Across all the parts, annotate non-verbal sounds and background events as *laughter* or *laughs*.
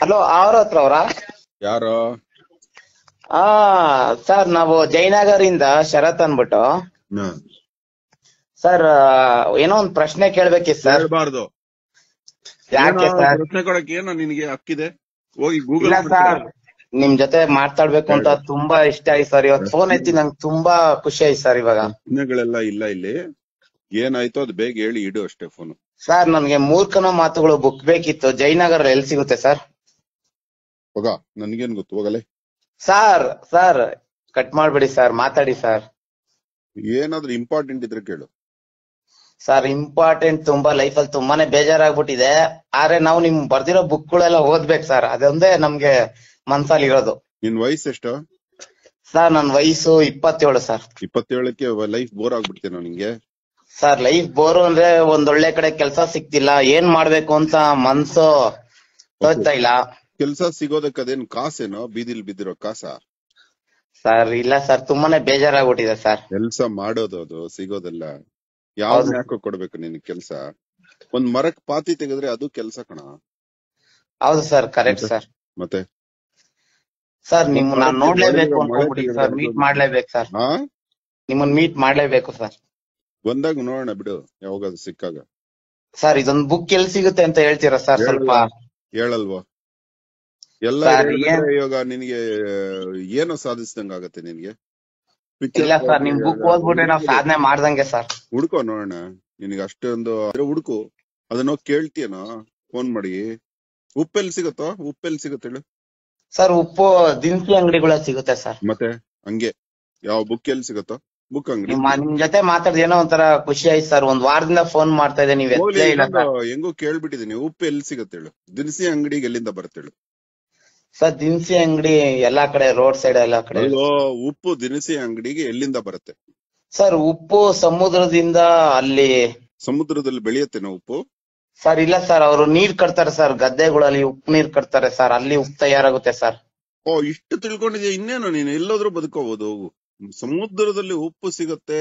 Hello ಅವ್ರ ಹತ್ರ ಅವರ? ಯಾರು? ಆ ಸರ್ ನಾವು ಜಯನಗರಿಂದ ಶರತ್ ಅನ್ಬಿಟ್ಟು ಸರ್ ಏನೋ ಒಂದ್ ಪ್ರಶ್ನೆ ಕೇಳ್ಬೇಕಿತ್ತು ಸರ್. ಹೇಳ್ಬಾರ್ದು. ಯಾಕೆ ಸರ್? ಪ್ರಶ್ನೆ ಕೊಡಕ್ ಏನೋ ನಿನಗೆ ಹಕ್ಕಿದೆ? ಹೋಗಿ ಗೂಗಲ್ ಇಲ್ಲ ಸರ್. ನಿಮ್ ಜೊತೆ ಮಾತಾಡ್ಬೇಕು ಅಂತ ತುಂಬಾ ಇಷ್ಟ ಆಯ್ತು ಸರ್. ಇವತ್ತು ಫೋನ್ ಐತಿ ನಂಗೆ ತುಂಬಾ ಖುಷಿ ಆಯ್ತು ಸರ್ ಇವಾಗ. ಪ್ರಶ್ನೆಗಳೆಲ್ಲ ಇಲ್ಲ ಇಲ್ಲಿ. ಏನಾಯ್ತೋ ಅದು ಬೇಗ ಹೇಳಿ ಇಡು ಅಷ್ಟೇ ಫೋನ್ ಸರ್ ನನ್ಗೆ ಮೂರ್ಖನ ಮಾತುಗಳು ಬುಕ್ ಬೇಕಿತ್ತು. ಜಯನಗರ ಎಲ್ಲಿ ಸಿಗುತ್ತೆ ಸರ್ ಹೋಗ ನನ್ಗೇನ್ ಗೊತ್ತು? ಹೋಗಲೇ ಸರ್ ಸರ್ ಕಟ್ ಮಾಡ್ಬಿಡಿ ಸರ್ ಮಾತಾಡಿ ಸರ್ ಏನಾದ್ರೂ ಇಂಪಾರ್ಟೆಂಟ್ ಇದ್ರೆ ಕೇಳು. ಸರ್ ಇಂಪಾರ್ಟೆಂಟ್ ತುಂಬಾ ಲೈಫ್ ಅಲ್ಲಿ ತುಂಬಾನೇ ಬೇಜಾರಾಗ್ಬಿಟ್ಟಿದೆ. ಆದ್ರೆ ನಾವು ನಿಮ್ ಬರ್ದಿರೋ ಬುಕ್ ಗಳೆಲ್ಲ ಓದ್ಬೇಕು ಸರ್ ಅದೊಂದೇ ನಮ್ಗೆ ಮನ್ಸಲ್ಲಿ ಇರೋದು. ನಿನ್ ವಯಸ್ಸು ಎಷ್ಟು? ಸರ್ ನನ್ ವಯಸ್ಸು ಇಪ್ಪತ್ತೇಳು ಸರ್ ಇಪ್ಪತ್ತೇಳಕ್ಕೆ ಲೈಫ್ ಬೋರ್ ಆಗ್ಬಿಡ್ತೇನೆ ನಿಂಗೆ? ಸರ್ ಲೈಫ್ ಬೋರ್ ಅಂದ್ರೆ ಒಂದ್ ಒಳ್ಳೆ ಕಡೆ ಕೆಲ್ಸ ಸಿಕ್ತಿಲ್ಲ. ಏನ್ ಮಾಡ್ಬೇಕು ಅಂತ ಮನ್ಸು ತೋಚ್ತಾ ಇಲ್ಲ. ಕೆಲ್ಸ ಸಿಗೋದಕ್ಕೆ ಅದೇನ್ ಕಾಸೇನೋ? ಬೀದಿಲ್ ಬಿದ್ದಿರೋ ಕಾಸ? ಸರ್ ಇಲ್ಲ ಸರ್ ತುಂಬಾನೇ ಬೇಜಾರಾಗ್ಬಿಟ್ಟಿದೆ ಸರ್ ಕೆಲ್ಸ ಮಾಡೋದು ಅದು ಸಿಗೋದಲ್ಲ. ಯಾವ. ಯಾಕೋ ಕೊಡ್ಬೇಕು ನಿನ್ ಕೆಲ್ಸ? ಒಂದ್ ಮರಕ್ ಪಾತಿ ತೆಗೆದ್ರೆ ಅದು ಕೆಲ್ಸ ಕಣ? ಹೌದು ಸರ್ ಕರೆಕ್ಟ್ ಸರ್ ಮತ್ತೆ? ಸರ್ ನಿಮ್ ನಾನ್ ನೋಡ್ಲೇಬೇಕು ಅನ್ಕೊಂಡ್ಬಿಟ್ಟಿದ್ದೀನಿ ಸರ್ ಮೀಟ್ ಮಾಡ್ಲೇಬೇಕು ಸರ್ ನಿಮ್ಮನ್ನ ನಿಮ್ಮನ್ ಮೀಟ್ ಮಾಡ್ಲೇಬೇಕು ಸರ್ ಬಂದಾಗ ನೋಡೋಣ ಬಿಡು ಯಾವಾಗ ಸಿಕ್ಕಾಗ. ಸರ್ ಇದೊಂದು ಬುಕ್ ಎಲ್ಲಿ ಸಿಗುತ್ತೆ ಅಂತ ಹೇಳ್ತೀರಾ ಸರ್ ಸ್ವಲ್ಪ? ಹೇಳಲ್ವಾ? ಎಲ್ಲ ಇವಾಗ ನಿನಗೆ ಏನು ಸಾಧಿಸಿದಂಗ ಆಗತ್ತೆ ನಿನ್ಗೆ? ಇಲ್ಲ ಸರ್ ನಿಮ್ ಬುಕ್ ಓದ್ಬಿಟ್ರೆ ನಾವ್ ಸಾಧನೆ ಮಾಡ್ದಂಗೆ ಸರ್ ಹುಡ್ಕೋ ನೋಡೋಣ ನಿನಗೆ ಅಷ್ಟೊಂದು ಹುಡ್ಕು ಅದನ್ನ ಕೇಳ್ತೀಯನೋ? ಫೋನ್ ಮಾಡಿ. ಉಪ್ಪೆಲ್ ಸಿಗುತ್ತೋ? ಉಪ್ಪೆಲ್ ಸಿಗುತ್ತೆ ಹೇಳು. ಸರ್ ಉಪ್ಪು ದಿನಸಿ ಅಂಗಡಿಗಳ ಸಿಗುತ್ತೆ ಸರ್ ಮತ್ತೆ ಹಂಗೆ. ಯಾವ ಬುಕ್ ಎಲ್ಲಿ ಸಿಗತ್ತೋ? ಬುಕ್ ಅಂಗಡಿ. ನಿಮ್ಮ ನಿಮ್ ಜೊತೆ ಮಾತಾಡಿದ ಏನೋ ಒಂಥರ ಖುಷಿ ಆಯ್ತು ಸರ್. ಒಂದ್ ವಾರದಿಂದ ಫೋನ್ ಮಾಡ್ತಾ ಇದ್ದೆ ನೀವ್ ಎತ್ತಲೇ ಇಲ್ಲ ಹೆಂಗೋ ಕೇಳ್ಬಿಟ್ಟಿದೀನಿ ಉಪ್ಪು ಎಲ್ಲಿ ಸಿಗುತ್ತೆ ಹೇಳು. ದಿನಸಿ ಅಂಗಡಿಗೆ ಎಲ್ಲಿಂದ ಬರುತ್ತೆ ಹೇಳು. ಸರ್ ದಿನಸಿ ಅಂಗಡಿ ಎಲ್ಲಾ ಕಡೆ ರೋಡ್ ಸೈಡ್ ಎಲ್ಲಾ ಕಡೆ. ಅಲ್ಲೋ ಉಪ್ಪು ದಿನಸಿ ಅಂಗಡಿಗೆ ಎಲ್ಲಿಂದ ಬರುತ್ತೆ? ಸರ್ ಉಪ್ಪು ಸಮುದ್ರದಿಂದ ಅಲ್ಲಿ ಸಮುದ್ರದಲ್ಲಿ ಬೆಳೆಯತ್ತೇನೋ ಉಪ್ಪು? ಸರ್ ಇಲ್ಲ ಸರ್. ಅವರು ನೀರ್ ಕಟ್ತಾರೆ ಸರ್. ಗದ್ದೆಗಳಲ್ಲಿ ಉಪ್ಪು ನೀರ್ ಕಟ್ತಾರೆ ಸರ್. ಅಲ್ಲಿ ಉಪ್ಪು ತಯಾರಾಗುತ್ತೆ ಸರ್. ಓ ಇಷ್ಟು ತಿಳ್ಕೊಂಡಿದ್ಯಾ? ಇನ್ನೇನು ನೀನು? ಎಲ್ಲೋದ್ರೂ ಬದುಕೋಬಹುದು ಹೋಗು. ಸಮುದ್ರದಲ್ಲಿ ಉಪ್ಪು ಸಿಗತ್ತೆ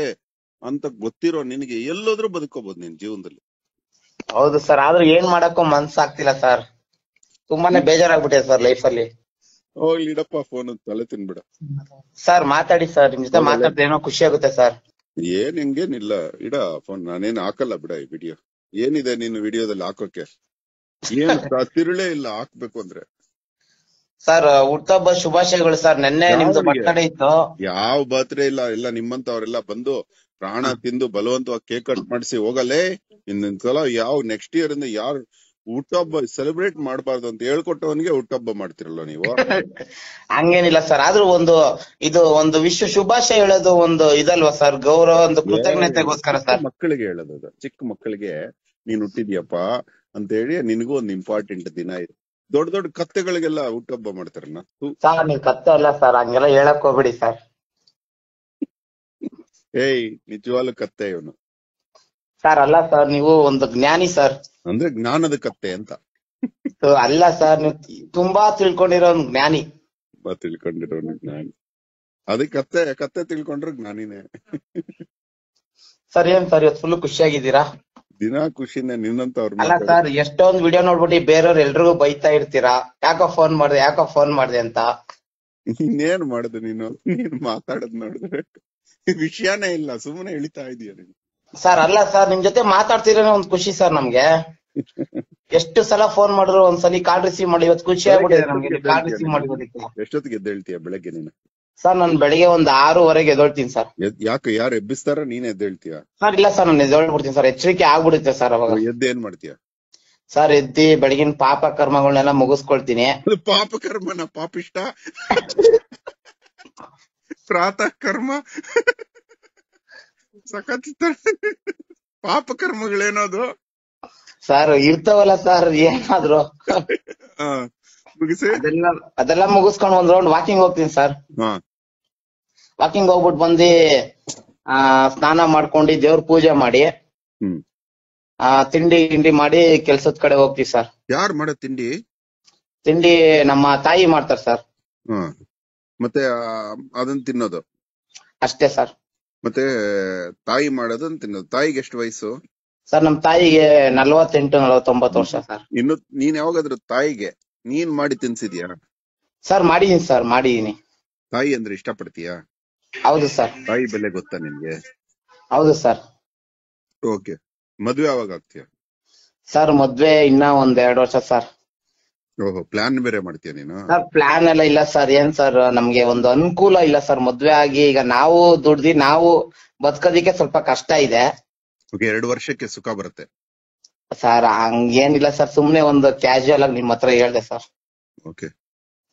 ಅಂತ ಗೊತ್ತಿರೋ ನಿನಗೆ ಎಲ್ಲೋದ್ರೂ ಬದುಕೋಬಹುದು ನೀನ್ ಜೀವನದಲ್ಲಿ. ಹೌದು ಸರ್ ಆದ್ರೂ ಏನ್ ಮಾಡಕ್ಕೂ ಮನ್ಸಾಗ್ತಿಲ್ಲ ಸರ್. ತುಂಬಾನೇ ಬೇಜಾರಾಗ್ಬಿಟ್ಟಿದೆ ಸರ್ ಲೈಫ್ ಅಲ್ಲಿ ಹೋಗ್ಲಿ ಇಡಪ್ಪ ಫೋನ್ ತಲೆ ತಿನ್ಬಿಡ. ಸರ್ ಮಾತಾಡಿ ಸರ್ ನಿಮ್ ಜೊತೆ? ಮಾತಾಡಿದ್ರೆ ಏನೋ ಖುಷಿ ಆಗುತ್ತೆ ಸರ್. ಏನ್ ಹಿಂಗೇನಿಲ್ಲ ಇಡ ಫೋನ್ ನಾನೇನ್ ಹಾಕಲ್ಲ ಬಿಡ ಈ ವಿಡಿಯೋ ಏನಿದೆ ನೀನು ವಿಡಿಯೋದಲ್ಲಿ ಹಾಕೋಕೆ? ಏನ್ ತಿರುಳೇ ಇಲ್ಲ ಹಾಕ್ಬೇಕು ಅಂದ್ರೆ. ಸರ್ ಹುಟ್ಟಹಬ್ಬ ಶುಭಾಶಯಗಳು ಸರ್. ನಿನ್ನೆ ನಿಮ್ದು? ಬರ್ತಡೇ ಇತ್ತು. ಯಾವ ಬರ್ತ್ಡೇ ಇಲ್ಲ ಎಲ್ಲ ನಿಮ್ಮಂತವ್ರೆಲ್ಲ ಬಂದು ಪ್ರಾಣ ತಿಂದು ಬಲವಂತವಾಗಿ ಕೇಕ್ ಕಟ್ ಮಾಡಿಸಿ ಹೋಗಲ್ಲೇ ಇನ್ನೊಂದ್ಸಲ ಯಾವ ನೆಕ್ಸ್ಟ್ ಇಯರ್ ಇಂದ ಯಾರು ಹುಟ್ಟಹಬ್ಬ ಸೆಲೆಬ್ರೇಟ್ ಮಾಡಬಾರ್ದು ಅಂತ ಹೇಳ್ಕೊಟ್ಟವನಿಗೆ ಹುಟ್ಟಹಬ್ಬ ಮಾಡ್ತಿರಲ್ಲ ನೀವು? *laughs* ಹಂಗೇನಿಲ್ಲ ಸರ್. ಆದ್ರೂ ಒಂದು ಇದು ಒಂದು ವಿಶ್ವ ಶುಭಾಶಯ ಹೇಳೋದು ಒಂದು ಇದಲ್ವಾ ಸರ್? ಗೌರವ ಒಂದು ಕೃತಜ್ಞತೆಗೋಸ್ಕರ ಸರ್. ಮಕ್ಕಳಿಗೆ ಹೇಳೋದು ಅದು. ಚಿಕ್ಕ ಮಕ್ಕಳಿಗೆ ನೀನ್ ಹುಟ್ಟಿದ್ಯಪ್ಪ ಅಂತ ಹೇಳಿ ನಿನಗೂ ಒಂದು ಇಂಪಾರ್ಟೆಂಟ್ ದಿನ ಇದೆ ದೊಡ್ಡ ದೊಡ್ಡ ಕತ್ತೆಗಳಿಗೆಲ್ಲ ಹುಟ್ಟಹಬ್ಬ ಮಾಡ್ತಾರನ್ನ ಥು, ಸರ್ ನೀವ್ ಕತ್ತೆ ಅಲ್ಲ ಸರ್ ಹಂಗೆಲ್ಲ ಹೇಳಕ್ ಹೋಗ್ಬಿಡಿ ಸರ್. ಏಯ್ ನಿಜವಾಗ್ಲೂ ಕತ್ತೆ ಇವನು. ಸರ್ ಅಲ್ಲ ಸರ್ ನೀವು ಒಂದು ಜ್ಞಾನಿ ಸರ್. ಅಂದ್ರೆ ಜ್ಞಾನದ ಕತ್ತೆ ಅಂತ. ಅಲ್ಲ ಸರ್ ನೀವು ತುಂಬಾ ತಿಳ್ಕೊಂಡಿರೋ ಒಂದು ಜ್ಞಾನಿ. ತುಂಬಾ ತಿಳ್ಕೊಂಡಿರೋ ಜ್ಞಾನಿ. ಅದಕ್ಕೆ ಕತ್ತೆ ಕತ್ತೆ ತಿಳ್ಕೊಂಡ್ರೆ ಜ್ಞಾನಿನೇ. ಸರ್ ಏನ್ ಸರ್ ಇವತ್ತು ಫುಲ್ ಖುಷಿಯಾಗಿದ್ದೀರಾ? ದಿನ ಖುಷಿನೇ ನಿನ್ನಂತವ್ರ ಅಲ್ಲ ಸರ್ ಎಷ್ಟೊಂದ್ ವಿಡಿಯೋ ನೋಡ್ಬಿಟ್ಟು ಬೇರೆಯವ್ರು ಎಲ್ರಿಗೂ ಬೈತಾ ಇರ್ತೀರಾ? ಯಾಕೋ ಫೋನ್ ಮಾಡ್ದೆ ಯಾಕೋ ಫೋನ್ ಮಾಡ್ದೆ ಅಂತ? ಇನ್ನೇನ್ ಮಾಡುದು ನೀನು? ನೀನ್ ಮಾತಾಡದ್ ನೋಡಿದ್ರೆ ವಿಷಯನೇ ಇಲ್ಲ ಸುಮ್ಮನೆ ಇಳಿತಾ ಇದೀಯ ನೀನು. ಸರ್ ಅಲ್ಲ ಸರ್ ನಿಮ್ ಜೊತೆ ಮಾತಾಡ್ತಿರೋ ಒಂದ್ ಖುಷಿ ಸರ್ ನಮ್ಗೆ. ಎಷ್ಟು ಸಲ ಫೋನ್ ಮಾಡಿದ್ರು ಒಂದ್ಸಲಿ ಕಾಲ್ ರಿಸೀವ್ ಮಾಡಿ ಇವತ್ತು ಖುಷಿ ಆಗ್ಬಿಟ್ಟಿದೆ ನಮ್ಗೆ ಕಾಲ್ ರಿಸೀವ್ ಮಾಡಿರೋದಕ್ಕೆ ಎಷ್ಟೊತ್ತಿಗೆ ಎದ್ದೇಳ್ತೀಯ ಬೆಳಗ್ಗೆ ನೀನು? ಸರ್ ನಾನು ಬೆಳಿಗ್ಗೆ ಒಂದ್ ಆರೂವರೆಗೆ ಎದೊಳ್ತೀನಿ ಸರ್. ಎದ್- ಯಾಕೆ ಯಾರು ಎಬ್ಬಿಸ್ತಾರ? ನೀನ್ ಎದ್ದೇಳ್ತೀಯ? ಸರ್ ಇಲ್ಲ ಸರ್ ನಾನು ಎದೊಳ್ಬಿಡ್ತೀನಿ ಸರ್. ಎಚ್ಚರಿಕೆ ಆಗ್ಬಿಡುತ್ತೆ ಸರ್ ಅವಾಗ. ಎದ್ದು ಎದ್ದೇನ್ ಮಾಡ್ತೀಯ? ಸರ್ ಎದ್ದಿ ಬೆಳಗಿನ ಪಾಪ ಕರ್ಮಗಳನ್ನೆಲ್ಲ ಮುಗಿಸ್ಕೊಳ್ತೀನಿ. ಅದು ಪಾಪ ಕರ್ಮನ ಪಾಪಿಷ್ಟ? ಪ್ರಾತಃ ಕರ್ಮ? ಸಖತ್ ಪಾಪ ಕರ್ಮಗಳೇನೋದು? ಸರ್ ಇರ್ತಾವಲ್ಲ ಸರ್ ಏನಾದ್ರು. ಮುಗಿಸಿ? ಅದೆಲ್ಲ ಅದೆಲ್ಲ ಮುಗಿಸ್ಕೊಂಡು ಒಂದ್ ರೌಂಡ್ ವಾಕಿಂಗ್ ಹೋಗ್ತೀನಿ ಸರ್ ವಾಕಿಂಗ್ ಹೋಗ್ಬಿಟ್ಟು ಬಂದು ಆ ಸ್ನಾನ ಮಾಡ್ಕೊಂಡು ದೇವ್ರ ಪೂಜೆ ಮಾಡಿ ಆ ತಿಂಡಿ ಗಿಂಡಿ ಮಾಡಿ ಕೆಲ್ಸದ ಕಡೆ ಹೋಗ್ತೀವಿ ಸರ್ ಯಾರ್ ಮಾಡೋ ತಿಂಡಿ? ತಿಂಡಿ ನಮ್ಮ ತಾಯಿ ಮಾಡ್ತಾರೆ ಸರ್ ಮತ್ತೆ ಅದನ್ನ ತಿನ್ನೋದು? ಅಷ್ಟೇ ಸರ್ ಮತ್ತೆ ತಾಯಿ ಮಾಡೋದನ್ನ ತಿನ್ನೋದು? ತಾಯಿಗೆ ಎಷ್ಟು ವಯಸ್ಸು? ಸರ್ ನಮ್ ತಾಯಿಗೆ ನಲ್ವತ್ತೆಂಟು ನಲವತ್ತೊಂಬತ್ತು ವರ್ಷ ಸರ್ ಇನ್ನು ನೀನ್ ಯಾವಾಗಾದ್ರೂ ತಾಯಿಗೆ? ನೀನ್ ಮಾಡಿ ತಿನ್ಸಿದ್ಯಾ? ಸರ್ ಮಾಡಿದೀನಿ ಸರ್ ಮಾಡಿದೀನಿ. ತಾಯಿ ಅಂದ್ರೆ ಇಷ್ಟಪಡ್ತೀಯಾ? ಹೌದು ಸರ್. ತಾಯಿ ಬೆಲೆ ಗೊತ್ತಾ ನಿಮ್ಗೆ? ಹೌದು ಸರ್. ಓಕೆ. ಮದ್ವೆ ಯಾವಾಗ ಆಗ್ತೀಯ? ಸರ್ ಮದ್ವೆ ಇನ್ನ ಒಂದ್ ಎರಡ್ ವರ್ಷ ಸರ್. ಓಹೋ ಪ್ಲಾನ್ ಬೇರೆ ಮಾಡ್ತೀಯ ನೀನು? ಸರ್ ಪ್ಲಾನ್ ಎಲ್ಲ ಇಲ್ಲ ಸರ್. ಏನ್ ಸರ್ ನಮ್ಗೆ ಒಂದು ಅನುಕೂಲ ಇಲ್ಲ ಸರ್. ಮದ್ವೆ ಆಗಿ ಈಗ ನಾವು ದುಡ್ದಿ ನಾವು ಬದುಕೋದಿಕ್ಕೆ ಸ್ವಲ್ಪ ಕಷ್ಟ ಇದೆ. ಓಕೆ ಎರಡು ವರ್ಷಕ್ಕೆ ಸುಖ ಬರುತ್ತೆ. ಸರ್ ಹಂಗೇನಿಲ್ಲ ಸರ್ ಸುಮ್ನೆ ಒಂದು ಕ್ಯಾಶುಯಲ್ ಆಗಿ ನಿಮ್ ಹತ್ರ ಹೇಳ್ದೆ ಸರ್ ಓಕೆ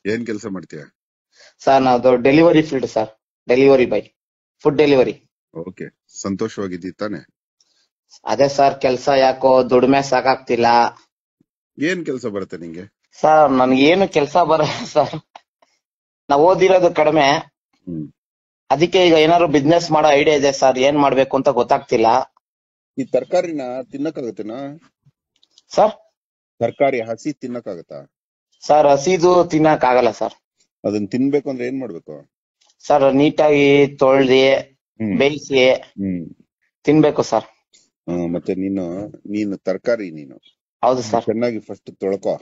ಏನ್ ಕೆಲಸ ಮಾಡ್ತೀಯ? ಸರ್ ನಾವು delivery field sir delivery by food delivery okay ಸಂತೋಷವಾಗಿದ್ದಿ ತಾನೆ? ಅದೇ ಸರ್ ಕೆಲಸ ಯಾಕೋ ದುಡಿಮೆ ಸಾಕಾಗ್ತಿಲ್ಲ. ಏನ್ ಕೆಲಸ ಬರುತ್ತೆ ನಿಂಗೆ? ಸರ್ ನನಗೇನು ಕೆಲಸ ಬರ ಸರ್ ನಾವು ಓದಿರೋದು ಕಡಿಮೆ. ಹ್ಮ್. ಅದಕ್ಕೆ ಈಗ ಏನಾದ್ರು ಬಿಸ್ನೆಸ್ ಮಾಡೋ ಐಡಿಯಾ ಇದೆ ಸರ್ ಏನ್ ಮಾಡ್ಬೇಕು ಅಂತ ಗೊತ್ತಾಗ್ತಿಲ್ಲ. ಈ ತರಕಾರಿನ ತಿನ್ನಕ್ಕಾಗತ್ತೇನಾ? ಸರ್? ತರಕಾರಿ ಹಸಿ ತಿನ್ನಕ್ಕಾಗತ್ತಾ? ಸರ್ ಹಸಿದು ತಿನ್ನಕ್ ಆಗಲ್ಲ ಸರ್. ಅದನ್ನ ತಿನ್ಬೇಕು ಅಂದ್ರೆ ಏನ್ ಮಾಡ್ಬೇಕು? ಸರ್ ನೀಟಾಗಿ ತೊಳ್ದಿ ಹ್ಮ್. ಬೇಯಿಸಿ ಹ್ಮ್. ತಿನ್ಬೇಕು ಸರ್. ಆ, ಮತ್ತೆ ನೀನು ನೀನು ತರಕಾರಿ ನೀನು. ಹೌದು ಸರ್. ಚೆನ್ನಾಗಿ ಫಸ್ಟ್ ತೊಳ್ಕೊ.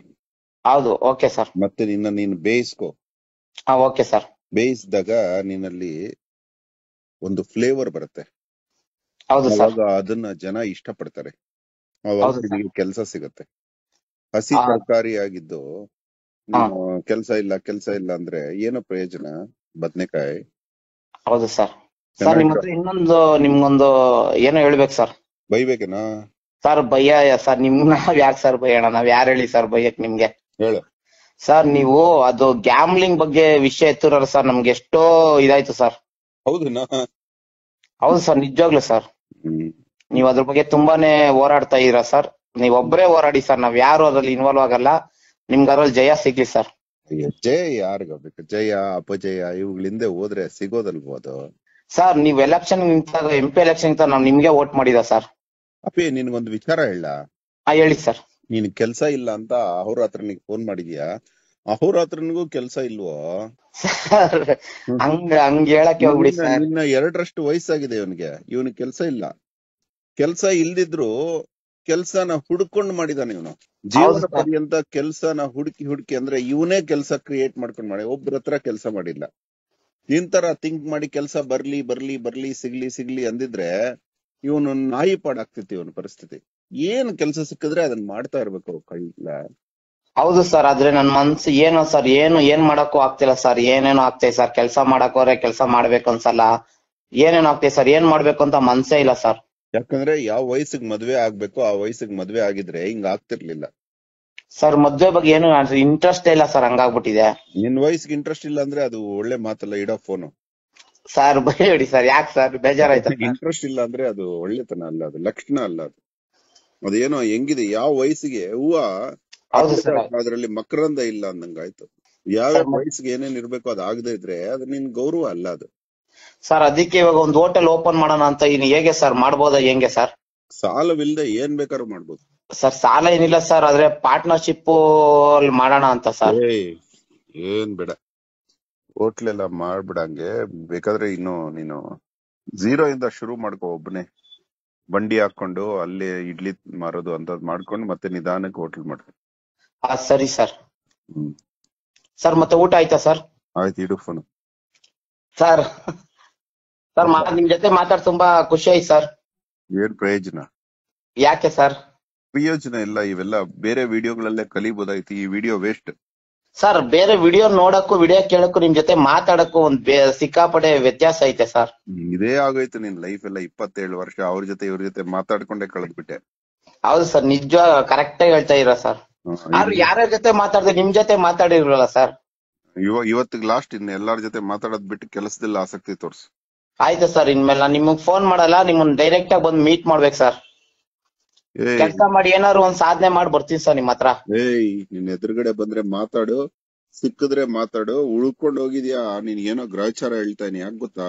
ಹೌದು ಓಕೆ ಸರ್. ಮತ್ತೆ ನಿನ್ನ ನೀನು ಬೇಯಿಸ್ಕೋ. ಹಾ ಓಕೆ ಸರ್. ಬೇಯಿಸಿದಾಗ ನಿನ್ನಲ್ಲಿ ಒಂದು ಫ್ಲೇವರ್ ಬರುತ್ತೆ. ಅವಾಗ ಅದನ್ನ ಜನ ಇಷ್ಟ ಪಡ್ತಾರೆ. ಕೆಲಸ ಸಿಗತ್ತೆ. ಹಸಿ. ತರಕಾರಿ ಆಗಿದ್ದು ಕೆಲಸ ಇಲ್ಲ ಕೆಲಸ ಇಲ್ಲ ಅಂದ್ರೆ ಏನೋ ಪ್ರಯೋಜನ? ಬದನೆಕಾಯಿ? ಹೌದು ಸರ್. ಸರ್ ನಿಮ್ ಹತ್ರ ಇನ್ನೊಂದು ನಿಮ್ಗೊಂದು ಏನೋ ಹೇಳ್ಬೇಕು ಸರ್. ಬೈಬೇಕೇನಾ? ಸರ್ ಬಯ್ಯ ಸರ್. ನಿಮ್ ನಾವ್ ಯಾಕೆ ಸರ್ ಬೈಯೋಣ? ನಾವ್ ಯಾರು ಹೇಳಿ ಸರ್ ಬೈಯಕ್ ನಿಮ್ಗೆ? ಹೇಳು. ಸರ್ ನೀವು ಅದು ಗ್ಯಾಮ್ಲಿಂಗ್ ಬಗ್ಗೆ ವಿಷಯ ಎತ್ತಿರೋರು ಸರ್. ನಮ್ಗೆ ಎಷ್ಟೋ ಇದಾಯ್ತು ಸರ್. ಹೌದು ಹೌದು ಸರ್ ನಿಜವಾಗ್ಲು ಸರ್. ನೀವ್ ಅದ್ರ ಬಗ್ಗೆ ತುಂಬಾನೇ ಹೋರಾಡ್ತಾ ಇದೀರಾ ಸರ್? ನೀವ್ ಒಬ್ರೇ ಹೋರಾಡಿ ಸರ್. ನಾವ್ ಯಾರು ಅದ್ರಲ್ಲಿ ಇನ್ವಾಲ್ವ್ ಆಗಲ್ಲ. ನಿಮ್ಗೆ ಅದ್ರಲ್ಲಿ ಜಯ ಸಿಗ್ಲಿ ಸರ್. ಜಯ ಯಾರಿಗಾಗ್ಬೇಕು ಜಯ ಅಪಜಯ ಇವುಗಳಿಂದ ಹೋದ್ರೆ ಸಿಗೋದಲ್ವೋ ಅದು? ಸರ್ ನೀವ್ ಎಲೆಕ್ಷನ್ ಎಂ ಪಿ ಎಲೆಕ್ಷನ್ ನಾವ್ ನಿಮ್ಗೆ ವೋಟ್ ಮಾಡಿದ ಸರ್. ಅಪ್ಪಿ ನಿನ್ಗೊಂದು ವಿಚಾರ ಹೇಳ. ಹೇಳಿ ಸರ್. ನೀನ್ ಕೆಲ್ಸ ಇಲ್ಲ ಅಂತ ಅವ್ರ ನೀನ್ ಫೋನ್ ಮಾಡಿದ್ಯಾ? ಅವ್ರ ಹತ್ರನಿಗೂ ಕೆಲ್ಸ ಇಲ್ವೋ? ಸರ್ ಹಂಗ ಹಂಗ ಹೇಳಕ್ಕೆ ಹೋಗ್ಬಿಡಿ ನಿನ್ನ- ಸರ್. ನಿನ್ನ ಎರಡರಷ್ಟು ವಯಸ್ಸಾಗಿದೆ ಇವನಿಗೆ. ಇವನಿಗೆ ಕೆಲ್ಸ ಇಲ್ಲ. ಕೆಲ್ಸ ಇಲ್ದಿದ್ರು ಕೆಲ್ಸನ ಹುಡ್ಕೊಂಡ್ ಮಾಡಿದಾನೆ ಇವನು. ಜೀವನ. ಪರ್ಯಂತ ಕೆಲ್ಸನ ಹುಡುಕಿ ಹುಡುಕಿ ಅಂದ್ರೆ ಇವನೇ ಕೆಲ್ಸ ಕ್ರಿಯೇಟ್ ಮಾಡ್ಕೊಂಡ್ ಮಾಡಿ ಒಬ್ರ ಹತ್ರ ಕೆಲ್ಸ ಮಾಡಿಲ್ಲ. ಇಂತರ ಥಿಂಕ್ ಮಾಡಿ ಕೆಲ್ಸ ಬರ್ಲಿ ಬರ್ಲಿ ಬರ್ಲಿ ಸಿಗ್ಲಿ ಸಿಗ್ಲಿ ಅಂದಿದ್ರೆ ಇವನು ನಾಯಿ ಪಾಡಾಗ್ತಿತ್ತು ಇವನ ಪರಿಸ್ಥಿತಿ. ಏನ್ ಕೆಲ್ಸ ಸಿಕ್ಕಿದ್ರೆ ಅದನ್ನ ಮಾಡ್ತಾ ಇರ್ಬೇಕು ಕೈಲ. ಹೌದು ಸರ್ ಆದ್ರೆ ನನ್ ಮನ್ಸು ಏನೋ ಸರ್ ಏನು ಏನ್ ಮಾಡಕ್ಕೂ ಆಗ್ತಿಲ್ಲ ಸರ್ ಏನೇನೋ ಆಗ್ತೈತೆ ಸರ್ ಕೆಲಸ ಮಾಡಕ್ ಹೋದ್ರೆ ಕೆಲಸ ಮಾಡ್ಬೇಕು ಅನ್ಸಲ್ಲ. ಏನೇನೋ ಆಗ್ತೈತೆ ಸರ್ ಏನ್ ಮಾಡ್ಬೇಕು ಅಂತ ಮನ್ಸೇ ಇಲ್ಲ ಸರ್. ಯಾಕಂದ್ರೆ ಯಾವ ವಯಸ್ಸಿಗೆ ಮದ್ವೆ ಆಗ್ಬೇಕು ಆ ವಯಸ್ಸಿಗೆ ಮದ್ವೆ ಆಗಿದ್ರೆ ಹಿಂಗ ಆಗ್ತಿರ್ಲಿಲ್ಲ. ಸರ್ ಮದ್ವೆ ಬಗ್ಗೆ ಏನು ಇಂಟ್ರೆಸ್ಟ್ ಇಲ್ಲ ಸರ್ ಹಂಗಾಗ್ಬಿಟ್ಟಿದೆ. ನಿನ್ ವಯಸ್ಸಿಗೆ ಇಂಟ್ರೆಸ್ಟ್ ಇಲ್ಲ ಅಂದ್ರೆ ಅದು ಒಳ್ಳೆ ಮಾತಲ್ಲ ಇಡೋ ಫೋನು ಸರ್ ಬೈಬೇಡಿ ಸರ್ ಯಾಕೆ ಸರ್ ಬೇಜಾರಾಯ್ತು? ಇಂಟ್ರೆಸ್ಟ್ ಇಲ್ಲ ಅಂದ್ರೆ ಅದು ಒಳ್ಳೆತನ ಅಲ್ಲ ಅದು ಲಕ್ಷಣ ಅಲ್ಲ ಅದು. ಅದೇನೋ ಹೆಂಗಿದೆ ಯಾವ ವಯಸ್ಸಿಗೆ ಹೂವ ಅದ್ರಲ್ಲಿ ಮಕರಂದ ಇಲ್ಲ ಅಂದಂಗಾಯ್ತು. ಯಾವ ವಯಸ್ಸಿಗೆ ಏನೇನ್ ಇರ್ಬೇಕು ಅದ್ ಆಗದೆ ಇದ್ರೆ ಅದು ನಿನ್ ಗೌರವ ಅಲ್ಲ ಅದು. ಸರ್ ಅದಕ್ಕೆ ಇವಾಗ ಒಂದು ಹೋಟೆಲ್ ಓಪನ್ ಮಾಡೋಣ ಅಂತ ಇನ್ ಹೇಗೆ ಸರ್? ಮಾಡ್ಬೋದಾ ಹೆಂಗೆ ಸರ್? ಸಾಲವಿಲ್ಲದೆ ಏನ್ ಬೇಕಾದ್ರೂ ಮಾಡ್ಬೋದು. ಸರ್ ಸಾಲ ಏನಿಲ್ಲ ಸರ್ ಆದ್ರೆ ಪಾರ್ಟ್ನರ್ಶಿಪ್ ಮಾಡೋಣ ಅಂತ ಸರ್. ಏನ್ ಬೇಡ. ಹೋಟ್ಲ್ ಎಲ್ಲ ಮಾಡ್ಬಿಡಂಗೆ. ಬೇಕಾದ್ರೆ ಇನ್ನು ನೀನು ಝೀರೋ ಇಂದ ಶುರು ಮಾಡ್ಕೋ ಒಬ್ಬನೇ ಬಂಡಿ ಹಾಕೊಂಡು ಅಲ್ಲೇ ಇಡ್ಲಿ ಮಾರೋದು ಅಂತದ್ ಮಾಡ್ಕೊಂಡು ಮತ್ತೆ ನಿಧಾನಕ್ಕೆ ಹೋಟ್ಲ್ ಮಾಡ್ಕೊ. ಹಾ ಸರಿ ಸರ್. ಸರ್ ಮತ್ತೆ ಊಟ ಆಯ್ತಾ ಸರ್? ಆಯ್ತು ಇಡು ಫೋನ್ ಸರ್ ಸರ್ ಮಾ- ನಿಮ್ ಜೊತೆ ಮಾತಾಡ್ ತುಂಬಾ ಖುಷಿ ಆಯ್ತು ಸರ್. ಏನ್ ಪ್ರಯೋಜನ? ಯಾಕೆ ಸರ್? ಪ್ರಯೋಜನ ಇಲ್ಲ ಇವೆಲ್ಲ ಬೇರೆ ವಿಡಿಯೋಗಳಲ್ಲೇ ಕಲಿಬಹುದಾಯ್ತು ಈ ವಿಡಿಯೋ ವೇಸ್ಟ್ ಸರ್ ಬೇರೆ ವಿಡಿಯೋ ನೋಡಕ್ಕೂ ವಿಡಿಯೋ ಕೇಳಕ್ಕೂ ನಿಮ್ ಜೊತೆ ಮಾತಾಡಕ್ಕೂ ಒಂದ್ ಬೇ- ಸಿಕ್ಕಾಪಟ್ಟೆ ವ್ಯತ್ಯಾಸ ಐತೆ ಸರ್. ಇದೇ ಆಗೋಯ್ತು ನಿನ್ ಲೈಫ್ ಎಲ್ಲ ಇಪ್ಪತ್ತೇಳು ವರ್ಷ ಅವ್ರ ಜೊತೆ ಇವ್ರ ಜೊತೆ ಮಾತಾಡ್ಕೊಂಡೇ ಕಳೆದ್ಬಿಟ್ಟೆ. ಹೌದು ಸರ್ ನಿಜ ಕರೆಕ್ಟ್ ಆಗಿ ಹೇಳ್ತಾ ಇರ ಸರ್. ಆದ್ರೆ ಯಾರ್ಯಾರ ಜೊತೆ ಮಾತಾಡ್ದೆ ನಿಮ್ ಜೊತೆ ಮಾತಾಡಿರಲ್ಲ ಸರ್. ಇವ ಇವತ್ತಿಗೆ ಲಾಸ್ಟ್ ಇನ್ನು ಎಲ್ಲಾರ ಜೊತೆ ಮಾತಾಡೋದ್ ಬಿಟ್ಟು ಕೆಲಸದಲ್ಲಿ ಆಸಕ್ತಿ ತೋರ್ಸು. ಆಯ್ತು ಸರ್ ಇನ್ಮೇಲೆ ನಾನು ನಿಮಗ್ ಫೋನ್ ಮಾಡಲ್ಲ ನಿಮ್ಮನ್ನ ಡೈರೆಕ್ಟ್ ಆಗಿ ಬಂದು ಮೀಟ್ ಮಾಡ್ಬೇಕು ಸರ್. ಏಯ್. ಕೆಲಸ ಮಾಡಿ ಏನಾದ್ರು ಒಂದ್ ಸಾಧನೆ ಮಾಡಿ ಬರ್ತೀನಿ ಸರ್ ನಿಮ್ ಹತ್ರ ಏಯ್ ನಿನ್ ಎದುರುಗಡೆ ಬಂದ್ರೆ ಮಾತಾಡು ಸಿಕ್ಕಿದ್ರೆ ಮಾತಾಡು ಉಳ್ಕೊಂಡ್ ಹೋಗಿದ್ಯಾ? ನೀನ್ ಏನೋ ಗ್ರಹಚಾರ ಹೇಳ್ತಾ ಇದೀನಿ ಯಾಕೆ ಗೊತ್ತಾ?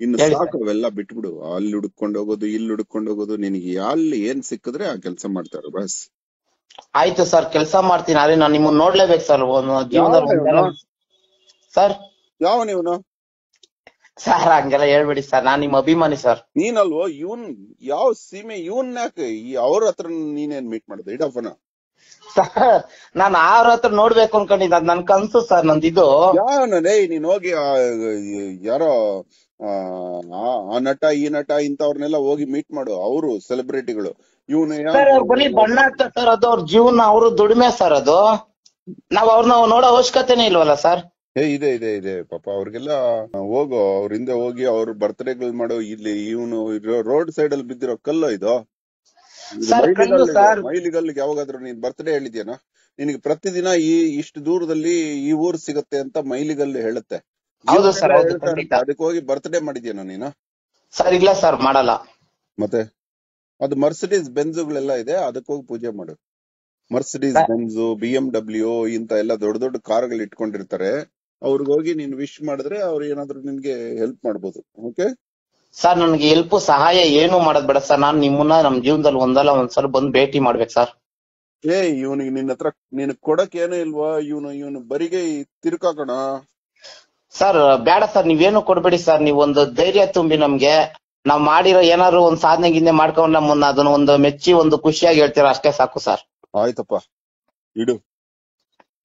ಇನ್ನು ಹೇಳಿ ಸಾಕು ಅವೆಲ್ಲ ಬಿಟ್ಬಿಡು. ಅಲ್ಲಿ ಹುಡ್ಕೊಂಡ್ ಹೋಗೋದು ಇಲ್ಲಿ ಹುಡ್ಕೊಂಡ್ ಹೋಗೋದು ನಿನಗೆ ಅಲ್ಲಿ ಏನ್ ಸಿಕ್ಕಿದ್ರೆ ಆ ಕೆಲಸ ಮಾಡ್ತಾರೆ ಬಸ್. ಆಯ್ತು ಸರ್ ಕೆಲಸ ಮಾಡ್ತೀನಿ ಆದ್ರೆ ನಾನು ನಿಮ್ಮನ್ನ ನೋಡ್ಲೇಬೇಕು ಸರ್. ಜೀವನದಲ್ಲಿ ಸರ್. ಯಾವ ನೀವು ಸರ್ ಹಂಗೆಲ್ಲ ಹೇಳ್ಬೇಡಿ ಸರ್. ನಾನ್ ನಿಮ್ ಅಭಿಮಾನಿ ಸರ್. ನೀನಲ್ವೋ? ಇವನ್ ಯಾವ ಸೀಮೆ ಇವನ್ ಯಾಕೆ ಅವ್ರ ಹತ್ರ ನೀನೇನ್ ಮೀಟ್ ಮಾಡಿದೆ? ಇಡಪ್ಪನ ಸರ್ ನಾನು ಅವ್ರ ಹತ್ರ ನೋಡ್ಬೇಕು ಅನ್ಕೊಂಡಿದ್ದ ನನ್ ಕನ್ಸು ಸರ್ ನಂದಿದು. ಯಾವನೇ? ನೀನ್ ಹೋಗಿ ಯಾರೋ ಆ, ನಟ ಈ ನಟ ಇಂಥವ್ರನ್ನೆಲ್ಲ ಹೋಗಿ ಮೀಟ್ ಮಾಡು. ಅವರು ಸೆಲೆಬ್ರಿಟಿಗಳು ಇವನು ಬರೀ ಬಣ್ಣ ಸರ್ ಅದು ಅವ್ರ ಜೀವನ ಅವ್ರ ದುಡಿಮೆ ಸರ್ ಅದು. ನಾವ್ ಅವ್ರನ್ನ ನೋಡೋ ಅವಶ್ಯಕತೆನೇ ಇಲ್ವಲ್ಲ ಸರ್? ಏ ಇದೆ ಇದೆ ಇದೆ. ಪಾಪ ಅವ್ರಿಗೆಲ್ಲ ಹೋಗು. ಅವ್ರ ಹಿಂದೆ ಹೋಗಿ ಅವ್ರ ಬರ್ತ್ಡೇಗಳು ಮಾಡೋ. ಇಲ್ಲಿ ಇವನು ರೋಡ್ ಸೈಡ್ ಅಲ್ಲಿ ಬಿದ್ದಿರೋ ಕಲ್ಲು ಇದು. ಮೈಲಿಗಲ್ಲಿಗೆ ಯಾವಾಗಾದ್ರೂ ನೀನ್ ಬರ್ತ್ಡೇ ಹೇಳಿದ್ಯಾನ? ನಿನಗೆ ಪ್ರತಿದಿನ ಈ ಇಷ್ಟು ದೂರದಲ್ಲಿ ಈ ಊರ್ ಸಿಗತ್ತೆ ಅಂತ ಮೈಲಿಗಲ್ಲಿ ಹೇಳುತ್ತೆ. ಹೌದು ಸರ್, ಹೌದು, ಖಂಡಿತ. ಅದಕ್ಕೆ ಹೋಗಿ ಬರ್ತ್ಡೇ ಮಾಡಿದ್ಯಾನ ನೀನು? ಸರ್ ಇಲ್ಲ ಸರ್ ಮಾಡಲ್ಲ. ಮತ್ತೆ? ಅದು ಮರ್ಸಿಡೀಸ್ ಬೆಂಜುಗಳೆಲ್ಲ ಇದೆ ಅದಕ್ಕೆ ಹೋಗಿ ಪೂಜೆ ಮಾಡು. Mercedes Benz B M W ಇಂತ ಎಲ್ಲ ದೊಡ್ಡ ದೊಡ್ಡ ಕಾರ್ಗಳು ಇಟ್ಕೊಂಡಿರ್ತಾರೆ. ಅವ್ರಿಗೆ ಹೋಗಿ ನೀನ್ ವಿಶ್ ಮಾಡಿದ್ರೆ ಅವ್ರು ಏನಾದ್ರು ನಿನ್ಗೆ ಹೆಲ್ಪ್ ಮಾಡ್ಬೋದು ಓಕೆ ಸರ್ ನನ್ಗೆ ಹೆಲ್ಪ್ ಸಹಾಯ ಏನು ಮಾಡೋದ್ ಬೇಡ ಸರ್ ನಾನು ನಿಮ್ಮನ್ನ ನಮ್ ಜೀವನದಲ್ಲಿ ಒಂದಲ್ಲ ಒಂದ್ಸಲ ಬಂದು ಭೇಟಿ ಮಾಡ್ಬೇಕು ಸರ್ ಏ ಇವನಿಗೆ ನಿನ್ನ ಹತ್ರ ನಿನ್ ಕೊಡಕ್ ಏನೂ ಇಲ್ವಾ? ಇವನು ಇವನು ಬರಿಗೆ ತಿರ್ಕಾಕಣ. ಸರ್ ಬೇಡ ಸರ್ ನೀವೇನು ಕೊಡ್ಬೇಡಿ ಸರ್ ನೀವು ಒಂದು ಧೈರ್ಯ ತುಂಬಿ ನಮ್ಗೆ. ನಾವ್ ಮಾಡಿರೋ ಏನಾದ್ರು ಒಂದ್ ಸಾಧನೆ ಗಿಂದೆ ಮಾಡ್ಕೊಂಡ್ ನಮ್ಮನ್ನ ಅದನ್ನ ಒಂದು ಮೆಚ್ಚಿ ಒಂದು ಖುಷಿಯಾಗಿ ಹೇಳ್ತೀರ ಅಷ್ಟೇ ಸಾಕು ಸರ್ ಆಯ್ತಪ್ಪ. ಇಡು.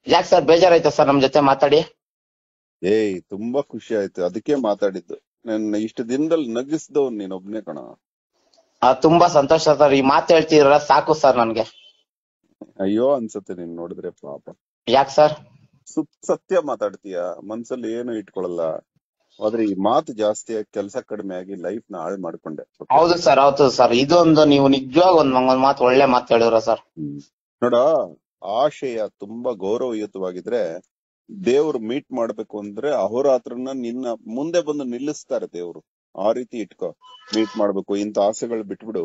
ಯಾಕೆ ಸರ್ ಬೇಜಾರಾಯ್ತಾ ಸರ್ ನಮ್ ಜೊತೆ ಮಾತಾಡಿ? ಏಯ್ ತುಂಬಾ ಖುಷಿ ಆಯ್ತು. ಅದಕ್ಕೆ ಮಾತಾಡಿದ್ದು. ನನ್ನ ಇಷ್ಟು ದಿನದಲ್ಲಿ ನಗಿಸ್ದವ್ ನೀನ್ ಒಬ್ನೇ ಕಣ. ಆ, ತುಂಬಾ ಸಂತೋಷ ಸರ್ ಈ ಮಾತು ಹೇಳ್ತಿದ್ರ ಸಾಕು ಸರ್ ನನ್ಗೆ. ಅಯ್ಯೋ ಅನ್ಸುತ್ತೆ ನೀನ್ ನೋಡಿದ್ರೆ ಪಾಪ. ಯಾಕೆ ಸರ್ ಸತ್ಯ ಮಾತಾಡ್ತೀಯ? ಮನ್ಸಲ್ಲಿ ಏನು ಇಟ್ಕೊಳಲ್ಲ. ಆದ್ರೆ ಈ ಮಾತು ಜಾಸ್ತಿ ಆಗಿ ಕೆಲಸ ಕಡಿಮೆ ಆಗಿ ಲೈಫ್ನ ಹಾಳು ಮಾಡ್ಕೊಂಡೆ. ಹೌದು ಸರ್ ಹೌದು ಸರ್. ಇದೊಂದು ನೀವು ನಿಜವಾಗ ಒಂದ್ ಒಂದ್ ಮಾತು ಒಳ್ಳೆ ಮಾತು ಹೇಳಿದ್ರ ಸರ್. ನೋಡ ಆಶಯ ತುಂಬಾ ಗೌರವಯುತವಾಗಿದ್ರೆ ದೇವ್ರು ಮೀಟ್ ಮಾಡ್ಬೇಕು ಅಂದ್ರೆ ಅಹೋರಾತ್ರನ ನಿನ್ನ ಮುಂದೆ ಬಂದು ನಿಲ್ಲಿಸ್ತಾರೆ ದೇವ್ರು. ಆ ರೀತಿ ಇಟ್ಕೋ. ಮೀಟ್ ಮಾಡ್ಬೇಕು. ಇಂತ ಆಸೆಗಳು ಬಿಟ್ಬಿಡು.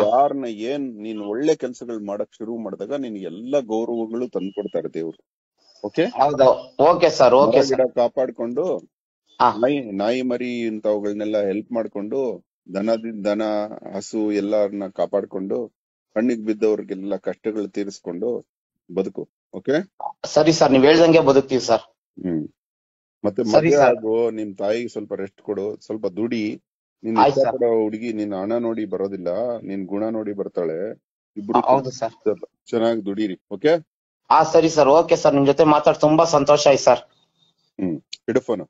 ಯಾರನ್ನ ಏನ್ ನೀನ್ ಒಳ್ಳೆ ಕೆಲ್ಸಗಳು ಮಾಡಕ್ ಶುರು ಮಾಡಿದಾಗ ನಿನ್ ಎಲ್ಲಾ ಗೌರವಗಳು ತಂದ್ಕೊಡ್ತಾರೆ ದೇವ್ರು. ಓಕೆ ಹೌದು. ಓಕೆ ಸರ್ ಓಕೆ ಗಿಡ ಕಾಪಾಡ್ಕೊಂಡು. ನಾಯಿ ನಾಯಿ ಮರಿ ಇಂಥವುಗಳನ್ನೆಲ್ಲ ಹೆಲ್ಪ್ ಮಾಡ್ಕೊಂಡು ದನದಿಂದ ದನ ಹಸು ಎಲ್ಲಾರನ್ನ ಕಾಪಾಡ್ಕೊಂಡು ಕಣ್ಣಿಗೆ ಬಿದ್ದವ್ರಿಗೆಲ್ಲ ಕಷ್ಟಗಳು ತೀರಿಸ್ಕೊಂಡು ಬದುಕು. ಓಕೆ ಸರಿ ಸರ್ ನೀವ್ ಹೇಳ್ದಂಗೆ ಬದುಕ್ತೀವಿ ಸರ್. ಹ್ಮ್. ಮತ್ತೆ ಮದ್ವೆ. ಆಗು ನಿಮ್ ತಾಯಿಗೆ ಸ್ವಲ್ಪ ರೆಸ್ಟ್ ಕೊಡು ಸ್ವಲ್ಪ ದುಡಿ. ನಿನ್. ಇಷ್ಟಪಡೋ ಹುಡುಗಿ ನಿನ್ ಹಣ ನೋಡಿ ಬರೋದಿಲ್ಲ ನಿನ್ ಗುಣ ನೋಡಿ ಬರ್ತಾಳೆ. ಇಬ್ರು ಚೆನ್ನಾಗಿ ದುಡೀರಿ ಓಕೆ ಹಾ ಸರಿ ಸರ್, ಓಕೆ ಸರ್. ನಿಮ್ ಜೊತೆ ಮಾತಾಡಿ, ತುಂಬಾ ಸಂತೋಷ ಆಯ್ತು ಸರ್. ಹ್ಮ್, ಇಡು ಫೋನು